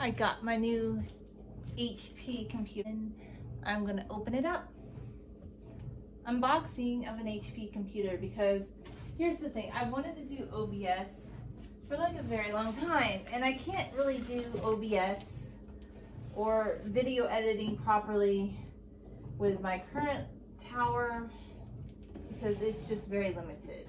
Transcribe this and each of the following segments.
I got my new HP computer and I'm gonna open it up. Unboxing of an HP computer because here's the thing, I wanted to do OBS for like a very long time and I can't really do OBS or video editing properly with my current tower because it's just very limited.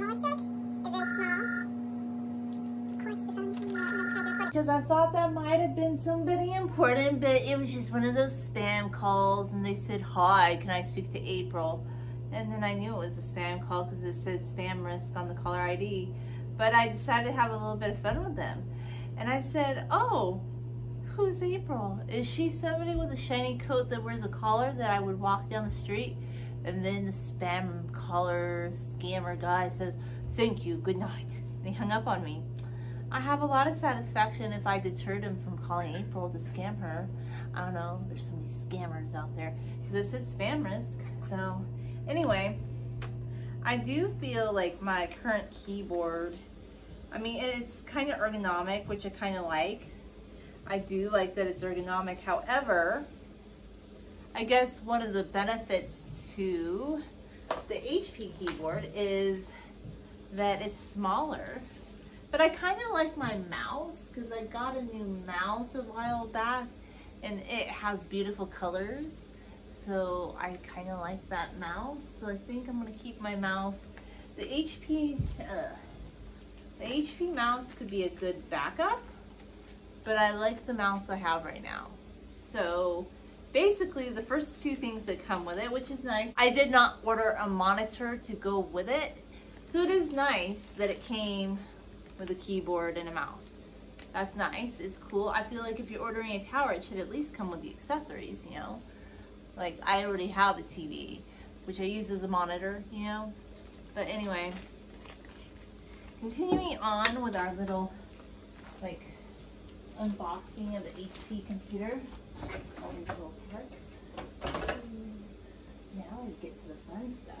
because I thought that might have been somebody important, but it was just one of those spam calls and they said, hi, can I speak to April? And then I knew it was a spam call because it said spam risk on the caller ID. But I decided to have a little bit of fun with them. And I said, oh, who's April? Is she somebody with a shiny coat that wears a collar that I would walk down the street? And then the spam caller scammer guy says, thank you, good night. And he hung up on me. I have a lot of satisfaction if I deterred him from calling April to scam her. I don't know, there's so many scammers out there. Because it said spam risk. So anyway, I do feel like my current keyboard, I mean, it's kind of ergonomic, which I kind of like. I do like that it's ergonomic. However, I guess one of the benefits to the HP keyboard is that it's smaller but I kind of like my mouse because I got a new mouse a while back and it has beautiful colors. So I kind of like that mouse. So I think I'm going to keep my mouse. The HP, uh, the HP mouse could be a good backup, but I like the mouse I have right now. So basically the first two things that come with it, which is nice. I did not order a monitor to go with it. So it is nice that it came with a keyboard and a mouse. That's nice, it's cool. I feel like if you're ordering a tower, it should at least come with the accessories, you know? Like, I already have a TV, which I use as a monitor, you know? But anyway, continuing on with our little, like, unboxing of the HP computer. All these little parts. Now we get to the fun stuff.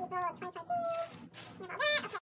April of 2022. That. Okay.